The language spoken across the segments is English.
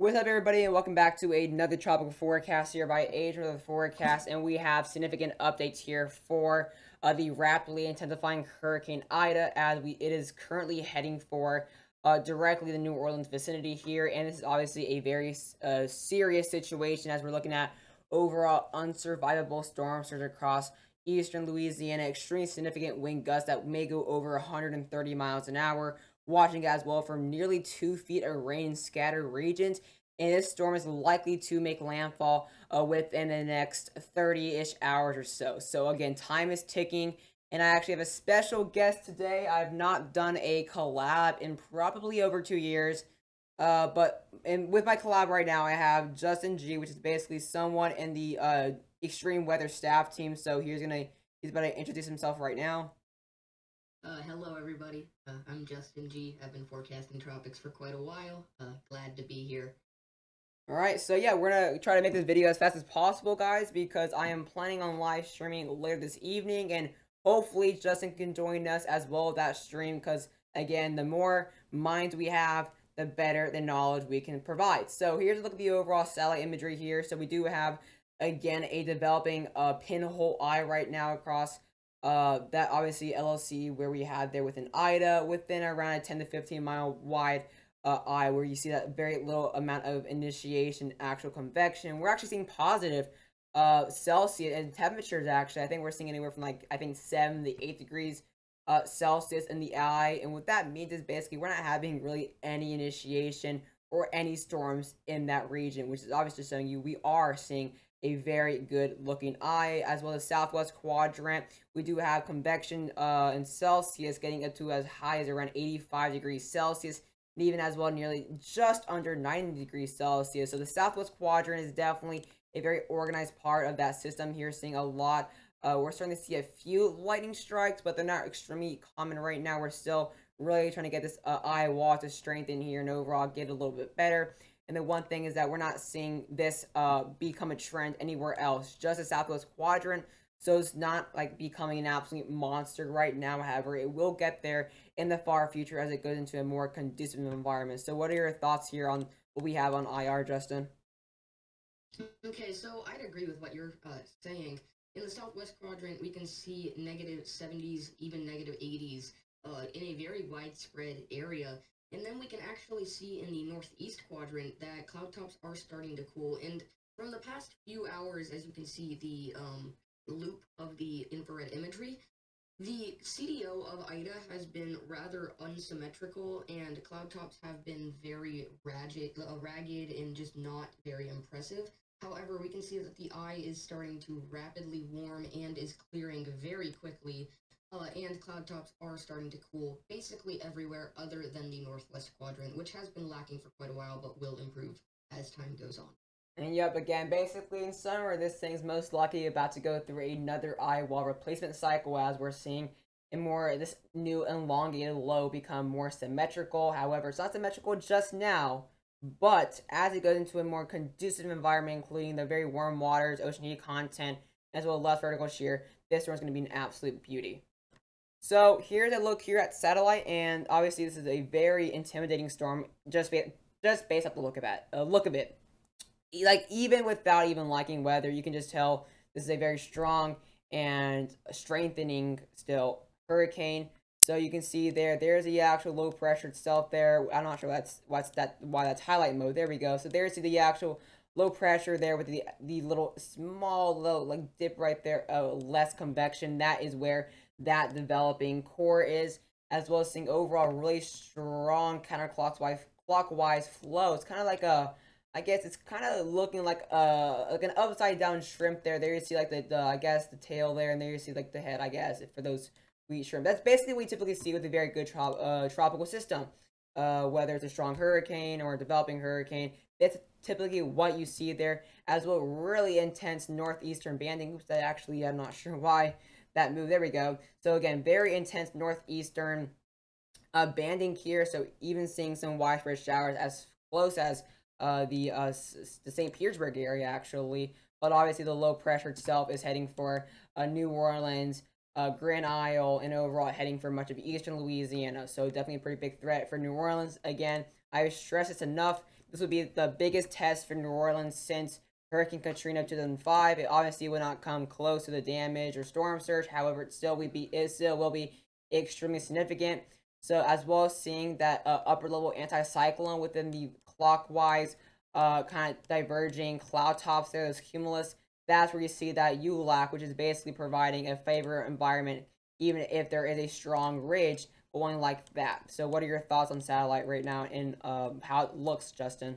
What's up, everybody, and welcome back to another tropical forecast here by Age of the Forecast, and we have significant updates here for uh, the rapidly intensifying Hurricane Ida, as we it is currently heading for uh, directly the New Orleans vicinity here, and this is obviously a very uh, serious situation as we're looking at overall unsurvivable storm surge across eastern Louisiana, extremely significant wind gusts that may go over 130 miles an hour watching as well for nearly two feet of rain in scattered regions. And this storm is likely to make landfall uh, within the next 30 ish hours or so. So, again, time is ticking. And I actually have a special guest today. I've not done a collab in probably over two years. Uh, but and with my collab right now, I have Justin G, which is basically someone in the uh, extreme weather staff team. So he's gonna he's about to introduce himself right now. Uh, hello, everybody. Uh, I'm Justin G. I've been forecasting tropics for quite a while. Uh, glad to be here. All right, so yeah, we're gonna try to make this video as fast as possible, guys, because I am planning on live streaming later this evening, and hopefully Justin can join us as well that stream. Because again, the more minds we have, the better the knowledge we can provide. So here's a look at the overall satellite imagery here. So we do have again a developing uh, pinhole eye right now across uh, that obviously LLC where we had there within Ida within around a 10 to 15 mile wide uh, eye where you see that very little amount of initiation actual convection. We're actually seeing positive uh, Celsius and temperatures actually. I think we're seeing anywhere from like I think 7 to 8 degrees uh, Celsius in the eye. And what that means is basically we're not having really any initiation or any storms in that region, which is obviously showing you we are seeing a very good looking eye as well as southwest quadrant. We do have convection uh in celsius getting up to as high as around 85 degrees celsius and even as well nearly just under 90 degrees celsius. So the southwest quadrant is definitely a very organized part of that system here seeing a lot uh we're starting to see a few lightning strikes but they're not extremely common right now. We're still really trying to get this uh, eye wall to strengthen here and overall get a little bit better and the one thing is that we're not seeing this uh, become a trend anywhere else, just the Southwest Quadrant. So it's not like becoming an absolute monster right now. However, it will get there in the far future as it goes into a more conducive environment. So what are your thoughts here on what we have on IR, Justin? Okay, so I'd agree with what you're uh, saying. In the Southwest Quadrant, we can see negative 70s, even negative 80s uh, in a very widespread area. And then we can actually see in the northeast quadrant that cloud tops are starting to cool. And from the past few hours, as you can see, the um, loop of the infrared imagery, the CDO of IDA has been rather unsymmetrical, and cloud tops have been very ragged, uh, ragged and just not very impressive. However, we can see that the eye is starting to rapidly warm and is clearing very quickly, uh, and cloud tops are starting to cool basically everywhere other than the northwest quadrant, which has been lacking for quite a while but will improve as time goes on. And yep, again, basically in summer, this thing's most likely about to go through another eye wall replacement cycle as we're seeing a more this new elongated low become more symmetrical. However, it's not symmetrical just now, but as it goes into a more conducive environment, including the very warm waters, ocean heat content, as well as less vertical shear, this one's going to be an absolute beauty. So here's a look here at satellite, and obviously this is a very intimidating storm. Just ba- just based off the look of it, uh, look of it. Like even without even liking weather, you can just tell this is a very strong and strengthening still hurricane. So you can see there, there's the actual low pressure itself there. I'm not sure that's what's that why that's highlight mode. There we go. So there's the actual low pressure there with the the little small little like dip right there. Uh, less convection. That is where that developing core is, as well as seeing overall really strong counterclockwise clockwise flow. It's kind of like a, I guess it's kind of looking like a like an upside down shrimp there. There you see like the, the I guess the tail there, and there you see like the head. I guess for those wheat shrimp. That's basically what we typically see with a very good uh, tropical system. Uh, whether it's a strong hurricane or a developing hurricane, that's typically what you see there, as well really intense northeastern banding. That actually I'm not sure why that move. There we go. So again, very intense northeastern uh, banding here. So even seeing some widespread showers as close as uh, the uh, the St. Petersburg area actually. But obviously the low pressure itself is heading for uh, New Orleans, uh, Grand Isle, and overall heading for much of eastern Louisiana. So definitely a pretty big threat for New Orleans. Again, I stress this enough this would be the biggest test for New Orleans since Hurricane Katrina 2005. It obviously would not come close to the damage or storm surge. However, it still will be it still will be extremely significant. So as well as seeing that uh, upper level anticyclone within the clockwise uh, kind of diverging cloud tops there, those cumulus, that's where you see that ULAC, which is basically providing a favorable environment, even if there is a strong ridge going like that. So what are your thoughts on satellite right now and um, how it looks, Justin?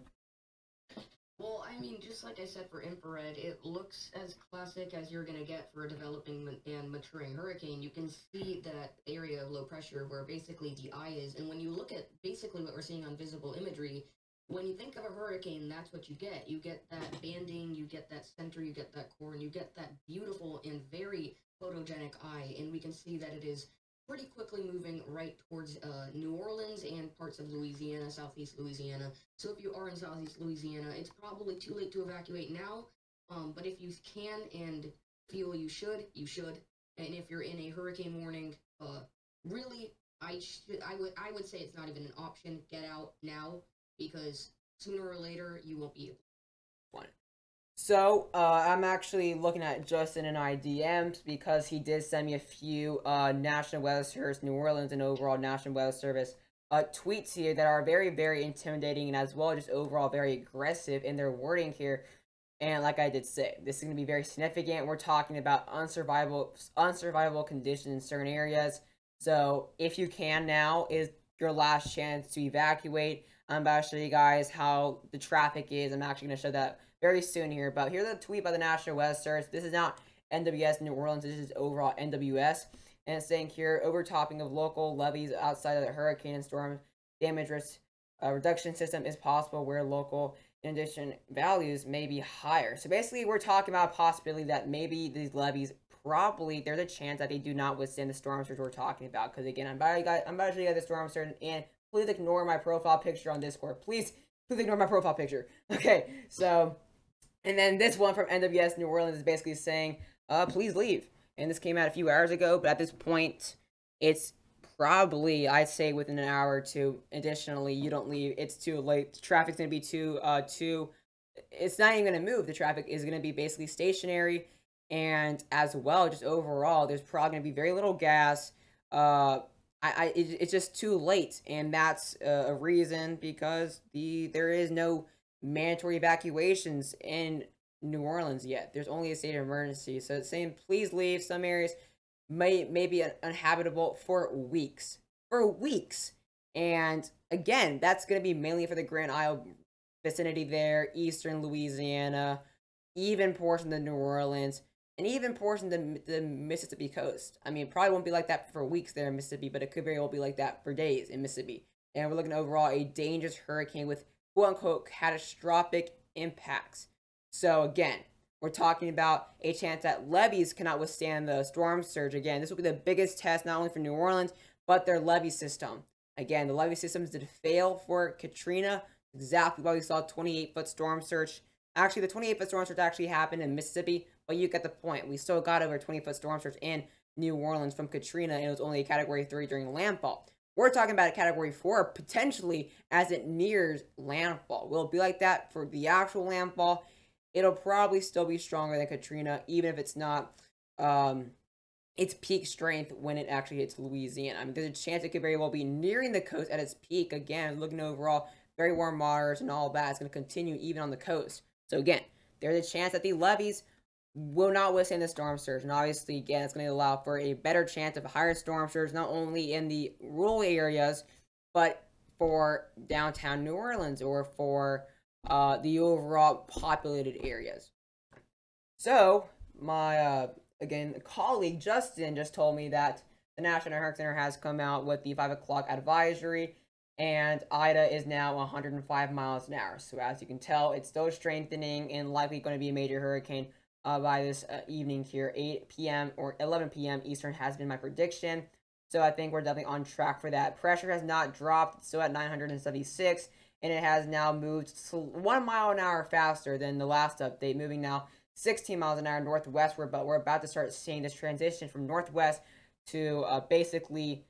Well, I mean, just like I said for infrared, it looks as classic as you're going to get for a developing and maturing hurricane. You can see that area of low pressure where basically the eye is. And when you look at basically what we're seeing on visible imagery, when you think of a hurricane, that's what you get. You get that banding, you get that center, you get that core, and you get that beautiful and very photogenic eye. And we can see that it is pretty quickly moving right towards uh, New Orleans and parts of Louisiana, southeast Louisiana. So if you are in southeast Louisiana, it's probably too late to evacuate now. Um, but if you can and feel you should, you should. And if you're in a hurricane warning, uh, really, I should, I would, I would say it's not even an option. Get out now because sooner or later you won't be able. One. So uh, I'm actually looking at Justin and I DMs because he did send me a few uh, National Weather Service, New Orleans, and overall National Weather Service uh, tweets here that are very, very intimidating and as well just overall very aggressive in their wording here. And like I did say, this is going to be very significant. We're talking about unsurvivable, unsurvivable conditions in certain areas. So if you can now is your last chance to evacuate. I'm about to show you guys how the traffic is. I'm actually going to show that very soon here. But here's a tweet by the National Weather Service. This is not NWS New Orleans. This is overall NWS. And it's saying here, overtopping of local levees outside of the hurricane and storm damage risk uh, reduction system is possible where local inundation values may be higher. So basically, we're talking about a possibility that maybe these levees probably there's a chance that they do not withstand the storm surge we're talking about. Because again, I'm about to I'm about to show you guys the storm surge, and please ignore my profile picture on Discord. Please, please ignore my profile picture. Okay, so and then this one from NWS New Orleans is basically saying, uh, please leave. And this came out a few hours ago, but at this point, it's probably, I'd say, within an hour or two. Additionally, you don't leave. It's too late. The traffic's going to be too, uh, too, it's not even going to move. The traffic is going to be basically stationary. And as well, just overall, there's probably going to be very little gas. Uh, I, I it, it's just too late, and that's uh, a reason because the there is no mandatory evacuations in New Orleans yet. There's only a state of emergency. So it's saying please leave. Some areas may, may be uninhabitable for weeks. For weeks. And again, that's going to be mainly for the Grand Isle vicinity there, eastern Louisiana, even portions of New Orleans, and even portions of the, Mississippi coast. I mean, probably won't be like that for weeks there in Mississippi, but it could very well be like that for days in Mississippi. And we're looking overall a dangerous hurricane with quote unquote catastrophic impacts. So again, we're talking about a chance that levees cannot withstand the storm surge. Again, this will be the biggest test not only for New Orleans, but their levee system. Again, the levee systems did fail for Katrina. Exactly why we saw 28 foot storm surge. Actually, the 28 foot storm surge actually happened in Mississippi, but you get the point. We still got over 20 foot storm surge in New Orleans from Katrina, and it was only a category 3 during landfall. We're talking about a category four potentially as it nears landfall. Will it be like that for the actual landfall? It'll probably still be stronger than Katrina, even if it's not um, its peak strength when it actually hits Louisiana. I mean, there's a chance it could very well be nearing the coast at its peak. Again, looking overall, very warm waters and all that is going to continue even on the coast. So again, there's a chance that the levees will not withstand the storm surge. And obviously, again, it's going to allow for a better chance of higher storm surge, not only in the rural areas, but for downtown New Orleans or for uh, the overall populated areas. So, my, uh, again, colleague Justin just told me that the National Hurricane Center has come out with the 5 o'clock advisory, and Ida is now 105 miles an hour. So, as you can tell, it's still strengthening and likely going to be a major hurricane uh, by this uh, evening here, 8 p.m. or 11 p.m. Eastern has been my prediction. So I think we're definitely on track for that. Pressure has not dropped, still at 976, and it has now moved one mile an hour faster than the last update, moving now 16 miles an hour northwestward. But we're about to start seeing this transition from northwest to uh, basically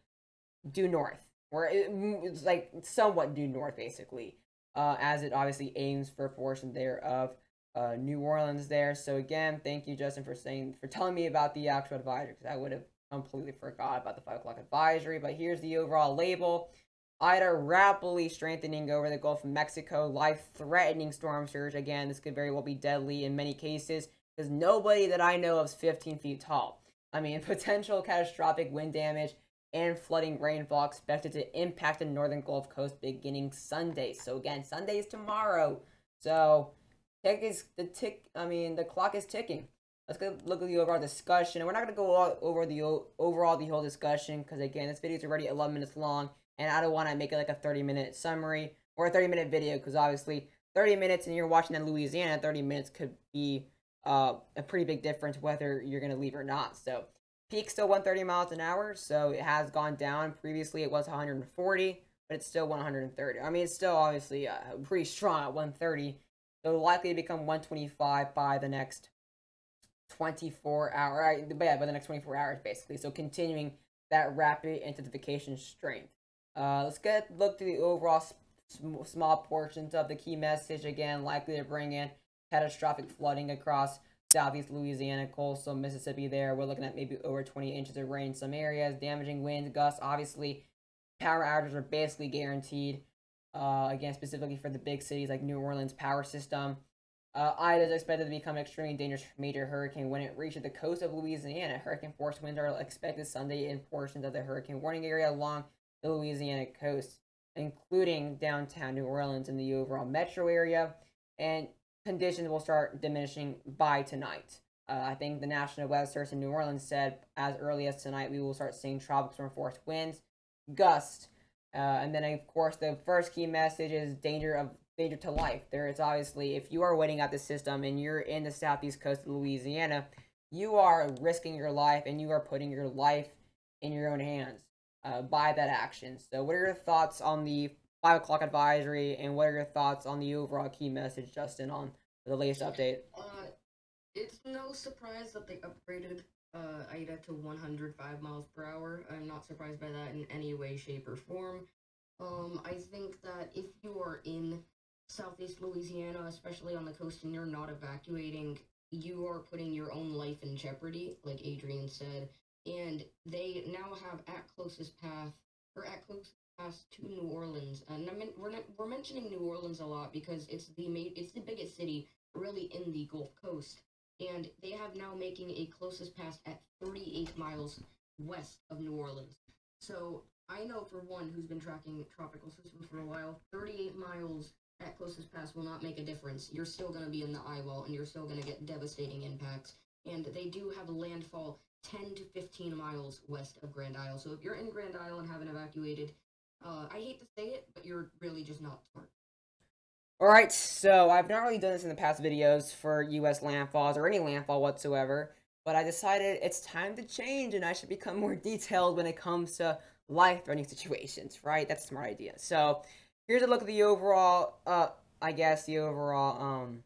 due north, where it, it's like somewhat due north, basically. uh, as it obviously aims for a portion there of uh, New Orleans there. So again, thank you, Justin, for saying for telling me about the actual advisory because I would have completely forgot about the five o'clock advisory. But here's the overall label. Ida rapidly strengthening over the Gulf of Mexico, life-threatening storm surge. Again, this could very well be deadly in many cases because nobody that I know of is 15 feet tall. I mean, potential catastrophic wind damage and flooding rainfall expected to impact the northern Gulf Coast beginning Sunday. So again, Sunday is tomorrow. So tick is the tick. I mean, the clock is ticking. Let's go look at the overall discussion. We're not gonna go over the overall the whole discussion because again, this video is already 11 minutes long, and I don't want to make it like a 30 minute summary or a 30 minute video because obviously 30 minutes and you're watching in Louisiana, 30 minutes could be uh, a pretty big difference whether you're gonna leave or not. So peak still 130 miles an hour, so it has gone down. Previously, it was 140, but it's still 130. I mean, it's still obviously uh, pretty strong at 130. So likely to become 125 by the next 24 hour, right? But yeah, by the next 24 hours, basically. So continuing that rapid intensification strength. Uh, let's get look to the overall small portions of the key message again. Likely to bring in catastrophic flooding across southeast Louisiana, coastal Mississippi. There, we're looking at maybe over 20 inches of rain in some areas. Damaging winds, gusts. Obviously, power outages are basically guaranteed. Uh, again, specifically for the big cities like New Orleans power system. Uh, Ida is expected to become an extremely dangerous major hurricane when it reaches the coast of Louisiana. Hurricane force winds are expected Sunday in portions of the hurricane warning area along the Louisiana coast, including downtown New Orleans and the overall metro area. And conditions will start diminishing by tonight. Uh, I think the National Weather Service in New Orleans said as early as tonight we will start seeing tropical storm force winds, gusts, uh, and then of course the first key message is danger of danger to life. There is obviously if you are waiting out the system and you're in the southeast coast of Louisiana, you are risking your life and you are putting your life in your own hands uh, by that action. So, what are your thoughts on the five o'clock advisory, and what are your thoughts on the overall key message, Justin, on the latest update? Uh, it's no surprise that they upgraded uh, Ida to 105 miles per hour. I'm not surprised by that in any way, shape, or form. Um, I think that if you are in southeast Louisiana, especially on the coast, and you're not evacuating, you are putting your own life in jeopardy, like Adrian said. And they now have at closest path, or at closest pass to New Orleans. And I mean, we're not, we're mentioning New Orleans a lot because it's the ma- it's the biggest city really in the Gulf Coast and they have now making a closest pass at 38 miles west of New Orleans. So I know for one who's been tracking tropical systems for a while, 38 miles at closest pass will not make a difference. You're still going to be in the eye wall and you're still going to get devastating impacts. And they do have a landfall 10 to 15 miles west of Grand Isle. So if you're in Grand Isle and haven't evacuated, uh, I hate to say it, but you're really just not smart. Alright, so I've not really done this in the past videos for US landfalls or any landfall whatsoever, but I decided it's time to change and I should become more detailed when it comes to life-threatening situations, right? That's a smart idea. So, here's a look at the overall, uh, I guess, the overall, um,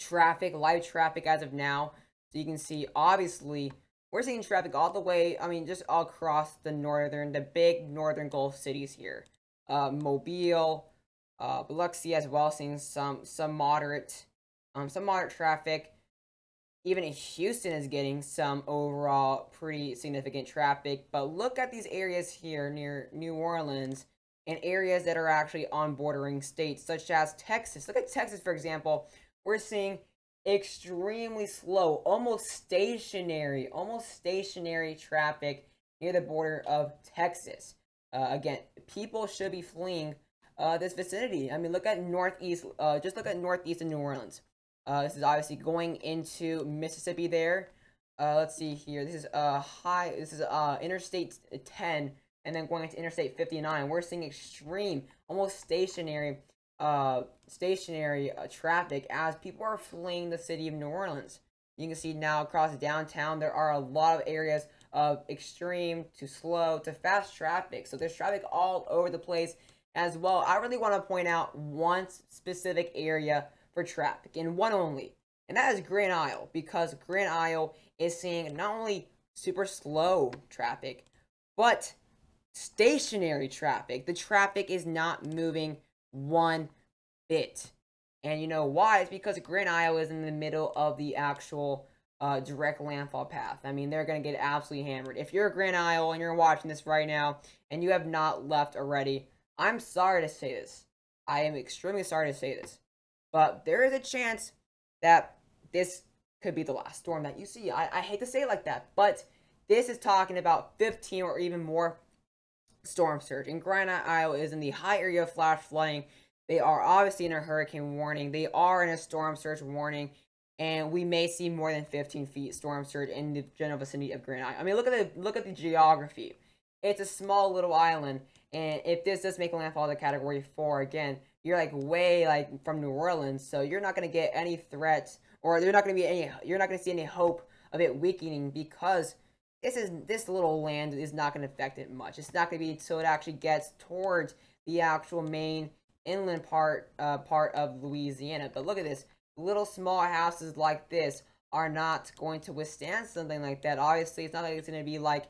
traffic, live traffic as of now. So you can see, obviously, we're seeing traffic all the way, I mean, just all across the northern, the big northern Gulf cities here. Uh, Mobile, uh, Biloxi as well, seeing some some moderate, um, some moderate traffic. Even Houston is getting some overall pretty significant traffic. But look at these areas here near New Orleans and areas that are actually on bordering states, such as Texas. Look at Texas, for example. We're seeing extremely slow, almost stationary, almost stationary traffic near the border of Texas. Uh, again, people should be fleeing uh, this vicinity. I mean, look at northeast. Uh, just look at northeast in New Orleans. Uh, this is obviously going into Mississippi. There. Uh, let's see here. This is uh high. This is uh Interstate 10, and then going into Interstate 59. We're seeing extreme, almost stationary, uh, stationary uh, traffic as people are fleeing the city of New Orleans. You can see now across downtown there are a lot of areas of extreme to slow to fast traffic. So there's traffic all over the place as well, I really want to point out one specific area for traffic, and one only, and that is Grand Isle, because Grand Isle is seeing not only super slow traffic, but stationary traffic. The traffic is not moving one bit. And you know why? It's because Grand Isle is in the middle of the actual uh, direct landfall path. I mean, they're going to get absolutely hammered. If you're a Grand Isle and you're watching this right now and you have not left already, I'm sorry to say this. I am extremely sorry to say this. But there is a chance that this could be the last storm that you see. I, I hate to say it like that, but this is talking about 15 or even more storm surge. And Grand Isle is in the high area of flash flooding. They are obviously in a hurricane warning. They are in a storm surge warning. And we may see more than 15 feet storm surge in the general vicinity of Grand Isle. I mean, look at the look at the geography. It's a small little island, and if this does make landfall to Category Four again, you're like way like from New Orleans, so you're not gonna get any threats, or you're not gonna be any. You're not gonna see any hope of it weakening because this is this little land is not going to affect it much. It's not to be until it actually gets towards the actual main inland part uh, part of Louisiana. But look at this, little small houses like this are not going to withstand something like that. Obviously, it's not like it's going to be like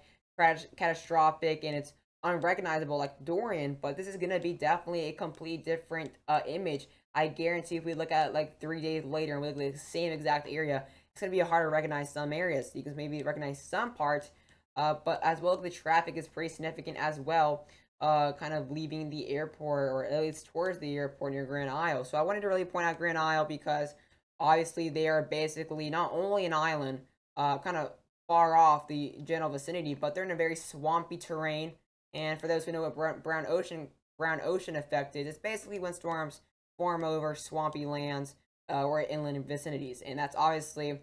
catastrophic and it's unrecognizable like Dorian, but this is to be definitely a complete different uh, image. I guarantee if we look at it like three days later and we look at the same exact area, it's to be hard to recognize some areas. You can maybe recognize some parts, uh, but as well the traffic is pretty significant as well, uh, kind of leaving the airport or at least towards the airport near Grand Isle. So I wanted to really point out Grand Isle because obviously they are basically not only an island, uh, kind of far off the general vicinity, but they're in a very swampy terrain. And for those who know what brown ocean brown ocean effect is, it's basically when storms form over swampy lands uh, or inland vicinities. And that's obviously,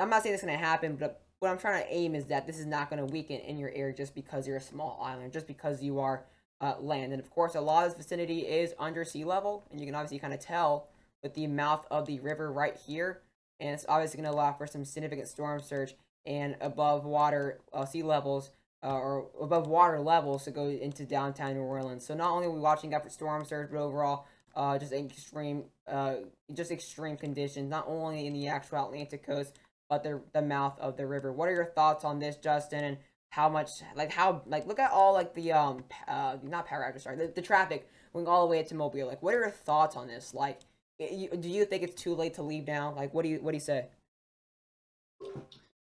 I'm not saying it's going to happen, but what I'm trying to aim is that this is not going to weaken in your area just because you're a small island, just because you are uh, land. And of course, a lot of this vicinity is under sea level, and you can obviously kind of tell with the mouth of the river right here. And it's obviously going to allow for some significant storm surge and above water uh, sea levels uh, or above water levels to go into downtown New Orleans. So not only are we watching out for storm surge, but overall uh, just extreme, uh, just extreme conditions, not only in the actual Atlantic coast, but the the mouth of the river. What are your thoughts on this, Justin? And how much, like, how, like, look at all like the um, uh, not power outage, sorry, the, the traffic going all the way to Mobile. Like, what are your thoughts on this? Like, you, do you think it's too late to leave now? Like, what do you what do you say?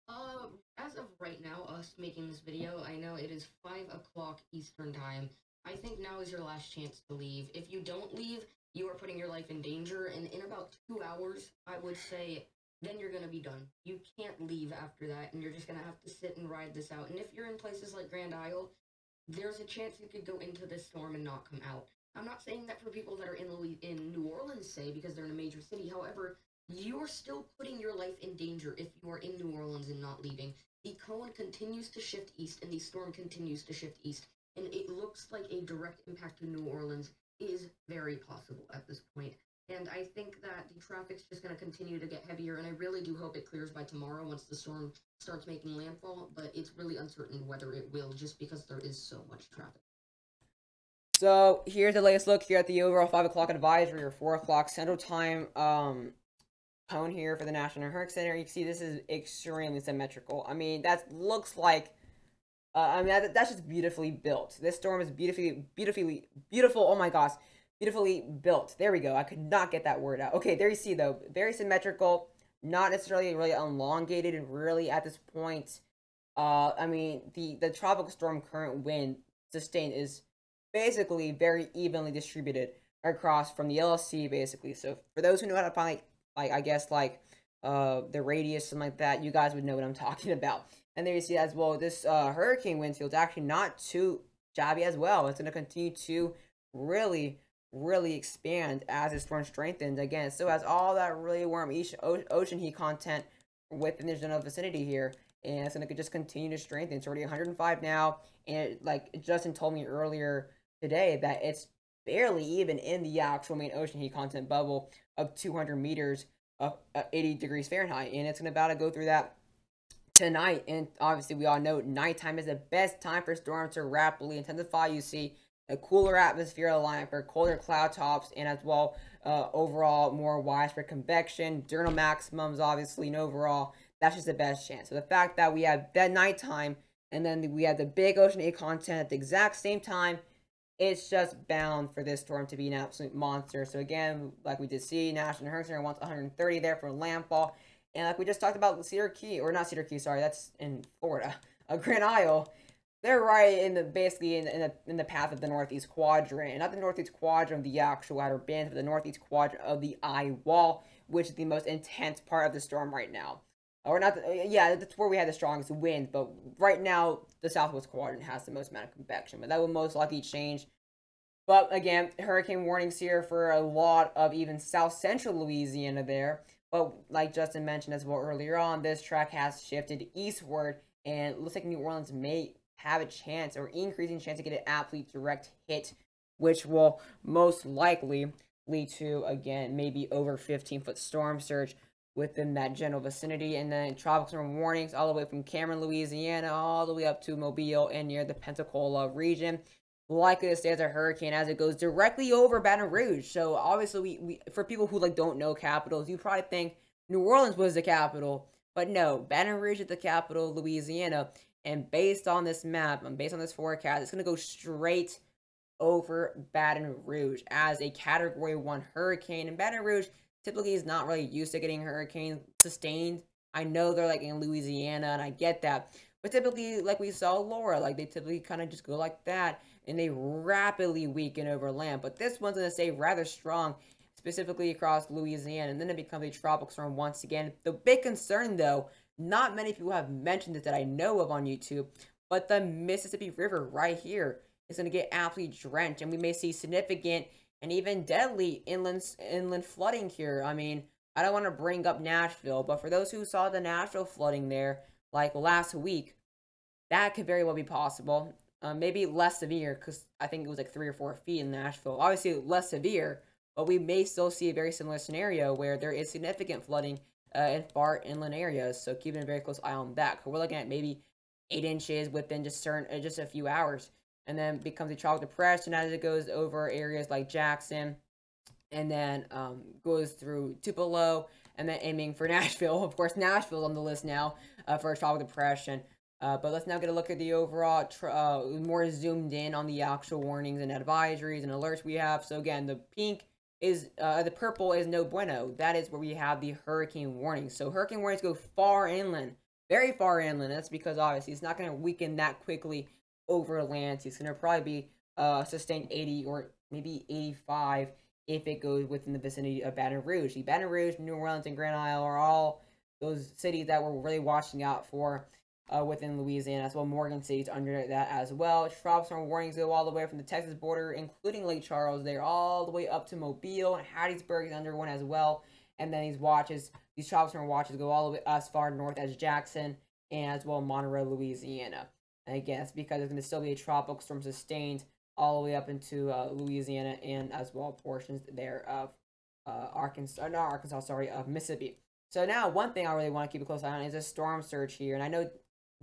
Uh, as of right now, us making this video, I know it is five o'clock Eastern time. I think now is your last chance to leave. If you don't leave, you are putting your life in danger, and in about two hours, I would say, then you're gonna be done. You can't leave after that, and you're just gonna have to sit and ride this out. And if you're in places like Grand Isle, there's a chance you could go into this storm and not come out. I'm not saying that for people that are in in New Orleans, say, because they're in a major city. However, you're still putting your life in danger if you are in New Orleans and not leaving. The cone continues to shift east, and the storm continues to shift east, and it looks like a direct impact to New Orleans is very possible at this point. And I think that the traffic's just going to continue to get heavier, and I really do hope it clears by tomorrow once the storm starts making landfall, but it's really uncertain whether it will just because there is so much traffic. So here's the latest look here at the overall 5 o'clock advisory or 4 o'clock Central Time um, cone here for the National Hurricane Center. You can see this is extremely symmetrical. I mean, that looks like uh, I mean, that, that's just beautifully built. This storm is beautifully, beautifully, beautiful. Oh my gosh, beautifully built. There we go. I could not get that word out. Okay, there you see though, very symmetrical, not necessarily really elongated. Really, at this point, uh, I mean, the the tropical storm current wind sustained is basically very evenly distributed across from the LLC, basically. So for those who know how to find, like, like I guess like uh the radius and like that, you guys would know what I'm talking about. And there you see as well, this uh, hurricane wind field is actually not too jabby as well. It's going to continue to really, really expand as the storm strengthens. Again, so has all that really warm ocean heat content within the general vicinity here. And it's going to just continue to strengthen. It's already 105 now. And it, like Justin told me earlier today that it's barely even in the actual main ocean heat content bubble of 200 meters of uh, 80 degrees Fahrenheit. And it's going to about to go through that tonight, and obviously we all know nighttime is the best time for storms to rapidly intensify. You see a cooler atmosphere allowing for colder cloud tops and as well uh, overall more widespread convection, diurnal maximums obviously, and overall that's just the best chance. So the fact that we have that nighttime and then we have the big ocean heat content at the exact same time it's just bound for this storm to be an absolute monster. So again, like we did see, National Hurricane Center wants 130 there for landfall. And like we just talked about Cedar Key, or not Cedar Key, sorry, that's in Florida. Uh, Grand Isle, they're right in the basically in the, in the in the path of the northeast quadrant, not the northeast quadrant of the actual outer band, but the northeast quadrant of the eye wall, which is the most intense part of the storm right now. Or not, the, uh, yeah, that's where we had the strongest wind. But right now, the southwest quadrant has the most amount of convection, but that will most likely change. But again, hurricane warnings here for a lot of even south central Louisiana there. But like Justin mentioned as well earlier on, this track has shifted eastward, and looks like New Orleans may have a chance or increasing chance to get an absolute direct hit, which will most likely lead to again maybe over 15 foot storm surge within that general vicinity. And then tropical storm warnings all the way from Cameron, Louisiana, all the way up to Mobile and near the Pensacola region. Likely to stay as a hurricane as it goes directly over Baton Rouge. So obviously, we, we for people who like don't know capitals, you probably think New Orleans was the capital, but no, Baton Rouge is the capital, Louisiana. And based on this map and based on this forecast, it's gonna go straight over Baton Rouge as a Category One hurricane. And Baton Rouge typically is not really used to getting hurricanes sustained. I know they're like in Louisiana and I get that. But typically, like we saw Laura, like they typically kind of just go like that and they rapidly weaken over land. But this one's going to stay rather strong, specifically across Louisiana, and then it becomes a tropical storm once again. The big concern, though, not many people have mentioned it that I know of on YouTube, but the Mississippi River right here is going to get absolutely drenched, and we may see significant and even deadly inland inland flooding here. I mean, I don't want to bring up Nashville, but for those who saw the Nashville flooding there, like last week, that could very well be possible. Uh, maybe less severe because I think it was like three or four feet in Nashville. Obviously, less severe, but we may still see a very similar scenario where there is significant flooding uh, in far inland areas. So keeping a very close eye on that. We're looking at maybe eight inches within just certain uh, just a few hours and then becomes a tropical depression as it goes over areas like Jackson, and then um, goes through Tupelo, and then aiming for Nashville. Of course, Nashville's on the list now uh, for a tropical depression. Uh, but let's now get a look at the overall, uh, more zoomed in on the actual warnings and advisories and alerts we have. So again, the pink is, uh, the purple is no bueno. That is where we have the hurricane warnings. So hurricane warnings go far inland, very far inland. That's because obviously it's not going to weaken that quickly over land. He's going to probably be uh, sustained 80 or maybe 85 if it goes within the vicinity of Baton Rouge. The Baton Rouge, New Orleans, and Grand Isle are all those cities that we're really watching out for uh, within Louisiana, as well. Morgan City's under that as well. Tropical warnings go all the way from the Texas border, including Lake Charles. They're all the way up to Mobile, and Hattiesburg is under one as well. And then these watches, these tropical watches go all the way as far north as Jackson and as well Monroe, Louisiana. I guess because it's going to still be a tropical storm sustained all the way up into uh, Louisiana and as well portions there of uh, Arkansas, not Arkansas, sorry, of Mississippi. So now one thing I really want to keep a close eye on is a storm surge here, and I know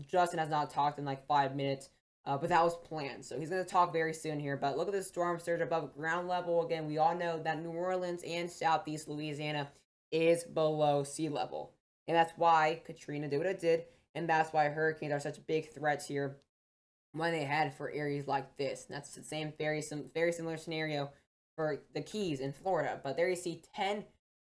Justin has not talked in like five minutes, uh, but that was planned. So he's going to talk very soon here. But look at this storm surge above ground level. Again, we all know that New Orleans and Southeast Louisiana is below sea level, and that's why Katrina did what it did and that's why hurricanes are such big threats here when they head for areas like this. And that's the same very very similar scenario for the Keys in Florida. But there you see 10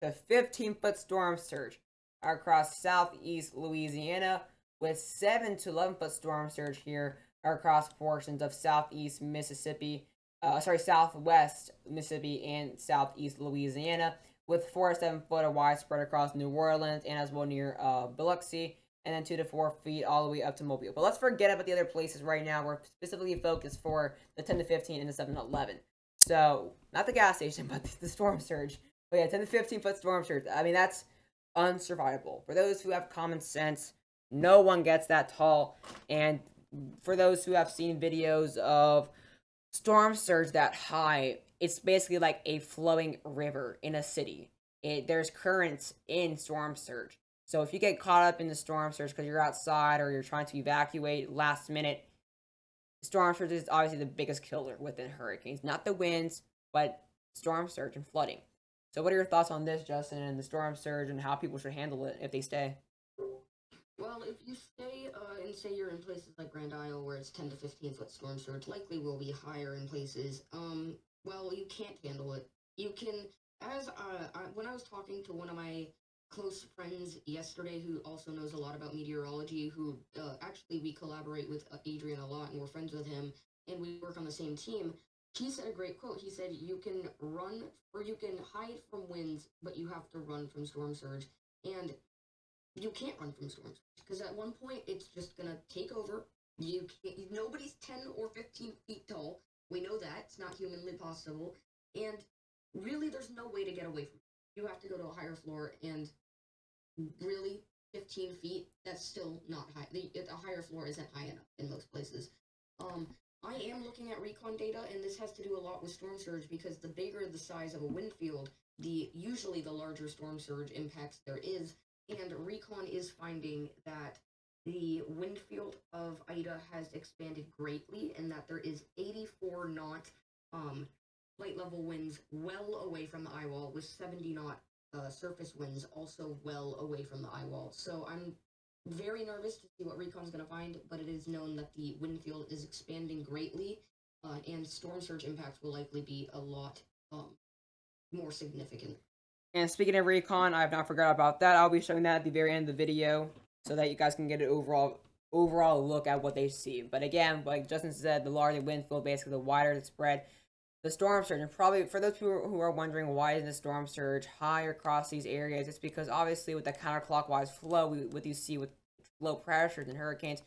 to 15 foot storm surge across southeast Louisiana, with 7 to 11 foot storm surge here across portions of southeast Mississippi, uh, sorry, southwest Mississippi and southeast Louisiana, with 4 to 7 foot of widespread across New Orleans and as well near uh, Biloxi and then two to four feet all the way up to Mobile. But let's forget about the other places right now. We're specifically focused for the 10 to 15 and the 7 to 11. So, not the gas station, but the storm surge. But yeah, 10 to 15 foot storm surge. I mean, that's unsurvivable. For those who have common sense, no one gets that tall. And for those who have seen videos of storm surge that high, it's basically like a flowing river in a city. It, there's currents in storm surge. So if you get caught up in the storm surge because you're outside or you're trying to evacuate last minute, storm surge is obviously the biggest killer within hurricanes. Not the winds, but storm surge and flooding. So what are your thoughts on this, Justin, and the storm surge and how people should handle it if they stay? Well, if you stay uh, and say you're in places like Grand Isle where it's 10 to 15 foot storm surge, likely will be higher in places. Um, well, you can't handle it. You can, as uh, I, when I was talking to one of my close friends yesterday who also knows a lot about meteorology, who uh, actually we collaborate with uh, Adrian a lot and we're friends with him, and we work on the same team. He said a great quote. He said, You can run or you can hide from winds, but you have to run from storm surge. And you can't run from storm surge because at one point it's just to take over. You can't, nobody's 10 or 15 feet tall. We know that. It's not humanly possible. And really, there's no way to get away from it. You have to go to a higher floor, and really, 15 feet, that's still not high. The, the higher floor isn't high enough in most places. Um, I am looking at recon data, and this has to do a lot with storm surge because the bigger the size of a wind field, the usually the larger storm surge impacts there is. And recon is finding that the wind field of Ida has expanded greatly, and that there is 84 knot um, flight level winds well away from the eye wall, with 70 knot uh, surface winds also well away from the eye wall. So I'm very nervous to see what Recon's going to find, but it is known that the wind field is expanding greatly, uh, and storm surge impacts will likely be a lot um, more significant. And speaking of recon, I have not forgot about that. I'll be showing that at the very end of the video so that you guys can get an overall overall look at what they see. But again, like Justin said, the larger the wind field, basically the wider the spread, the storm surge. And probably for those people who are wondering why is the storm surge high across these areas, it's because obviously with the counterclockwise flow, we, what you see with low pressures and hurricanes,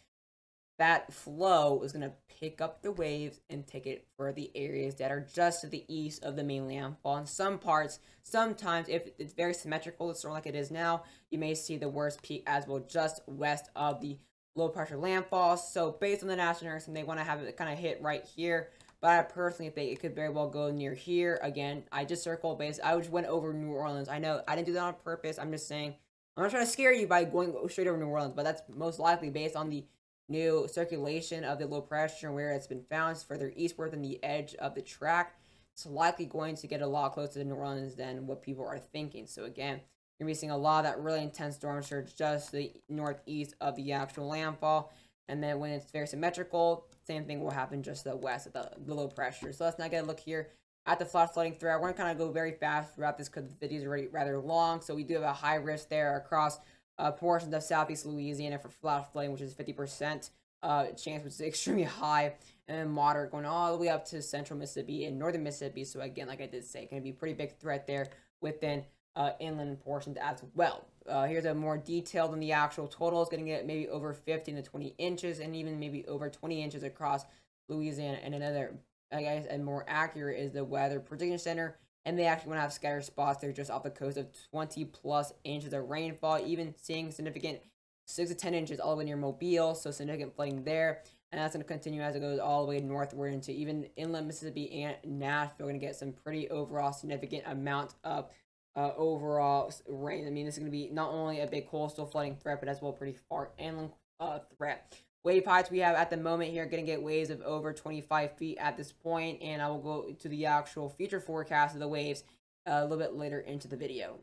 that flow is going to pick up the waves and take it for the areas that are just to the east of the main landfall. In some parts, sometimes if it's very symmetrical, the storm like it is now, you may see the worst peak as well just west of the low pressure landfall. So based on the national nursing, they want to have it kind of hit right here. But I personally think it could very well go near here. Again, I just circled base. I just went over New Orleans. I know I didn't do that on purpose. I'm just saying I'm not trying to scare you by going straight over New Orleans, but that's most likely based on the new circulation of the low pressure where it's been found further eastward than the edge of the track. It's likely going to get a lot closer to New Orleans than what people are thinking. So again, you're seeing a lot of that really intense storm surge just to the northeast of the actual landfall. And then when it's very symmetrical, same thing will happen just to the west at the, the low pressure. So let's not get a look here at the flash flooding threat. We're going to kind of go very fast throughout this because the video is already rather long. So we do have a high risk there across uh, portions of southeast Louisiana for flash flooding, which is 50% uh, chance, which is extremely high, and moderate going all the way up to central Mississippi and northern Mississippi. So again, like I did say, going to be pretty big threat there within uh, inland portions as well. Uh, here's a more detailed on the actual totals, getting it maybe over 15 to 20 inches, and even maybe over 20 inches across Louisiana. And another, I guess, and more accurate is the Weather Prediction Center, and they actually want to have scattered spots there just off the coast of 20 plus inches of rainfall, even seeing significant 6 to 10 inches all the way near Mobile, so significant flooding there. And that's going to continue as it goes all the way northward into even inland Mississippi and Nashville. We're going to get some pretty overall significant amount of uh, overall rain. I mean, this is going to be not only a big coastal flooding threat, but as well pretty far inland uh, threat. Wave heights we have at the moment here going to get waves of over 25 feet at this point, and I will go to the actual future forecast of the waves uh, a little bit later into the video.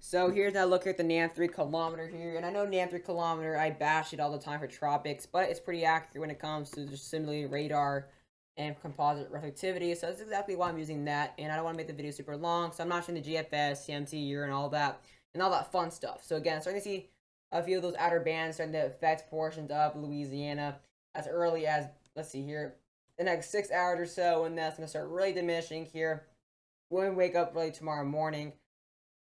So here's a look at the NAM 3 kilometer here, and I know NAM 3 kilometer, I bash it all the time for tropics, but it's pretty accurate when it comes to just simulating radar and composite reflectivity. So that's exactly why I'm using that. And I don't want to make the video super long. So I'm not showing the GFS, CMT year, and all that. And all that fun stuff. So again, starting to see a few of those outer bands starting to affect portions of Louisiana as early as, let's see here, the next six hours or so. And that's going to start really diminishing here when we wake up really tomorrow morning.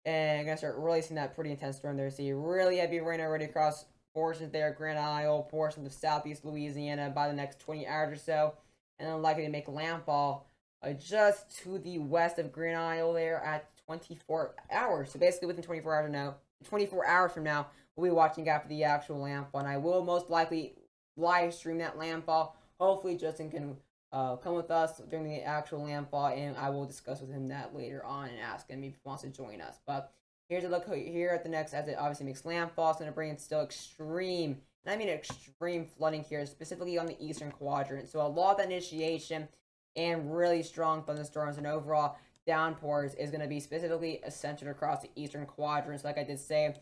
And I'm going to start really seeing that pretty intense storm there. See really heavy rain already across portions there, Grand Isle, portions of southeast Louisiana by the next 20 hours or so and then likely to make landfall uh, just to the west of Grand Isle there at 24 hours. So basically within 24 hours from now, 24 hours from now, we'll be watching after the actual landfall. And I will most likely live stream that landfall. Hopefully Justin can uh, come with us during the actual landfall, and I will discuss with him that later on and ask him if he wants to join us. But here's a look here at the next, as it obviously makes landfall. It's going to bring it still extreme I mean extreme flooding here, specifically on the eastern quadrant. So a lot of initiation and really strong thunderstorms and overall downpours is going to be specifically centered across the eastern quadrants. Like I did say,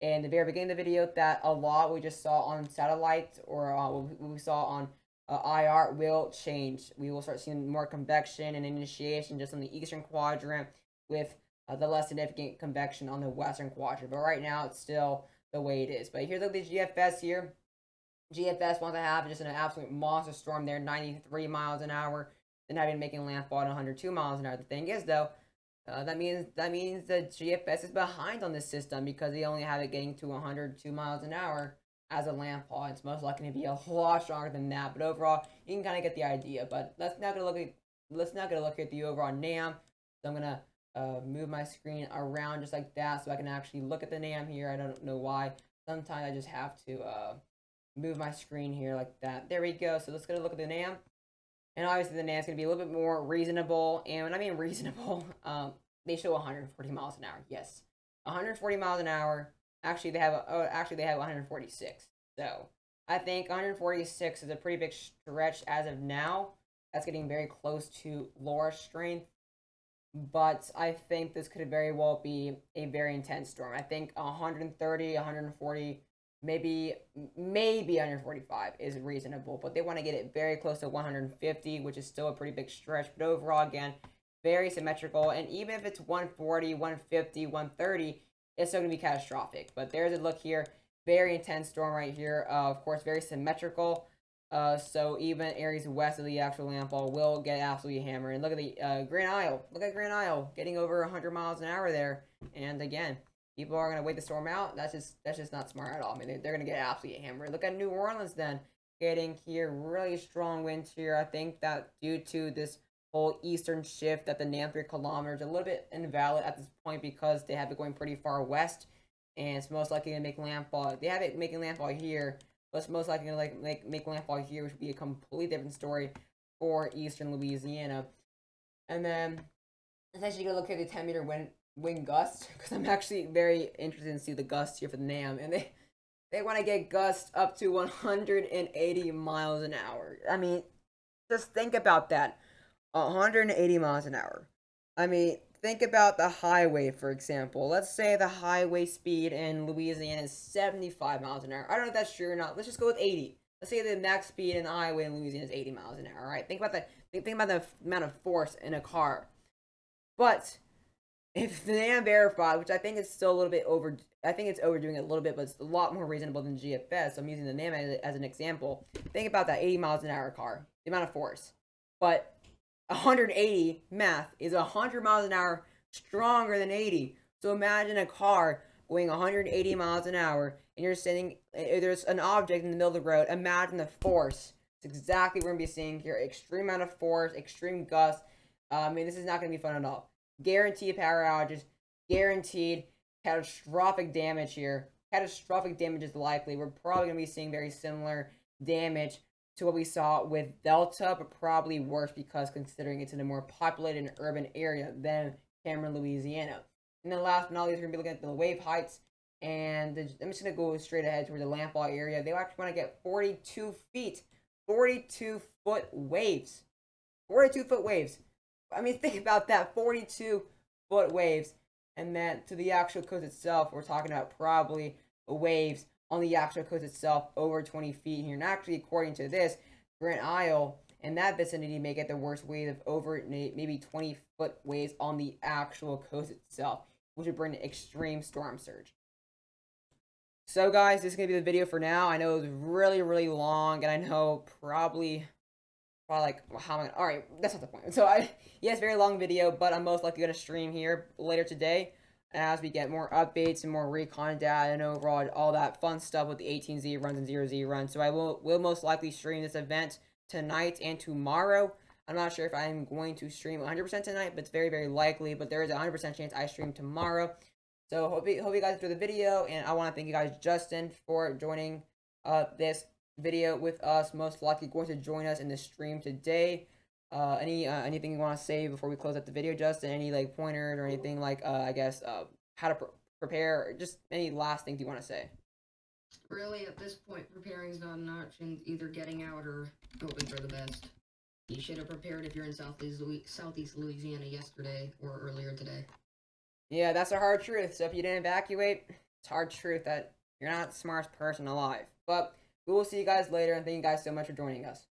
in the very beginning of the video that a lot we just saw on satellites or uh, we saw on uh, IR will change. We will start seeing more convection and initiation just on the eastern quadrant with uh, the less significant convection on the western quadrant. But right now, it's still the way it is. But here's the GFS here. GFS wants to have just an absolute monster storm there, 93 miles an hour. They're not even making landfall at 102 miles an hour. The thing is, though, uh, that means that means the GFS is behind on this system because they only have it getting to 102 miles an hour as a landfall. It's most likely to be a lot stronger than that. But overall, you can kind of get the idea. But let's not gonna look at let's not gonna look at the overall NAM. So I'm gonna uh, move my screen around just like that so I can actually look at the NAM here. I don't know why. Sometimes I just have to uh, move my screen here like that. There we go. So let's go look at the NAM. And obviously the NAM's going to be a little bit more reasonable. And when I mean reasonable, um, they show 140 miles an hour. Yes. 140 miles an hour. Actually, they have oh, actually they have 146. So I think 146 is a pretty big stretch as of now. That's getting very close to Laura's strength but I think this could very well be a very intense storm. I think 130, 140, maybe maybe 145 is reasonable, but they want to get it very close to 150, which is still a pretty big stretch. But overall, again, very symmetrical. And even if it's 140, 150, 130, it's still going to be catastrophic. But there's a look here. Very intense storm right here. Uh, of course, very symmetrical. Uh, so even areas west of the actual landfall will get absolutely hammered. And look at the uh, Grand Isle. Look at Grand Isle getting over 100 miles an hour there. And again, people are going to wait the storm out. That's just that's just not smart at all. I mean, they're, going to get absolutely hammered. Look at New Orleans then getting here really strong winds here. I think that due to this whole eastern shift that the NAM 3 kilometers a little bit invalid at this point because they have it going pretty far west and it's most likely to make landfall. They have it making landfall here but most likely gonna like make make landfall here, which would be a completely different story for eastern Louisiana. And then essentially gonna look at the 10 meter wind wind gust because I'm actually very interested in see the gust here for the NAM, and they they want to get gusts up to 180 miles an hour. I mean, just think about that, 180 miles an hour. I mean, think about the highway, for example. Let's say the highway speed in Louisiana is 75 miles an hour. I don't know if that's true or not. Let's just go with 80. Let's say the max speed in the highway in Louisiana is 80 miles an hour. All right, think about the think about the amount of force in a car. But if the NAM verified, which I think is still a little bit over, I think it's overdoing it a little bit, but it's a lot more reasonable than GFS. So I'm using the NAM as, as an example. Think about that 80 miles an hour car, the amount of force. But 180 math is 100 miles an hour stronger than 80. So imagine a car going 180 miles an hour and you're sitting, eh, there's an object in the middle of the road. Imagine the force. It's exactly what we're going to be seeing here. Extreme amount of force, extreme gust. Uh, I mean, this is not going to be fun at all. Guaranteed power outages, guaranteed catastrophic damage here. Catastrophic damage is likely. We're probably going to be seeing very similar damage to what we saw with Delta, but probably worse because considering it's in a more populated and urban area than Cameron, Louisiana. And then last but not least, we're going to be looking at the wave heights. And the, I'm just going to go straight ahead toward the landfall area. They actually want to get 42 feet, 42 foot waves. 42 foot waves. I mean, think about that 42 foot waves. And then to the actual coast itself, we're talking about probably waves on the actual coast itself over 20 feet here. And actually, according to this, Grand Isle and that vicinity may get the worst wave of over maybe 20 foot waves on the actual coast itself, which would bring an extreme storm surge. So guys, this is going to be the video for now. I know it was really, really long, and I know probably, probably like, well, how am I gonna, alright, that's not the point. So I, yes, very long video, but I'm most likely going to stream here later today as we get more updates and more recon data and overall all that fun stuff with the 18Z runs and 0Z runs. So I will, will most likely stream this event tonight and tomorrow. I'm not sure if I'm going to stream 100% tonight, but it's very, very likely. But there is a 100% chance I stream tomorrow. So hope you, hope you guys enjoy the video, and I want to thank you guys, Justin, for joining uh, this video with us. Most likely going to join us in the stream today. Uh, any uh, anything you want to say before we close up the video, Justin? Any like pointers or anything like uh, I guess uh, how to pr prepare? Just any last things you want to say? Really, at this point, preparing is not an option. Either getting out or hoping for the best. You should have prepared if you're in Southeast, Southeast Louisiana yesterday or earlier today. Yeah, that's a hard truth. So if you didn't evacuate, It's hard truth that you're not the smartest person alive. But we will see you guys later, and thank you guys so much for joining us.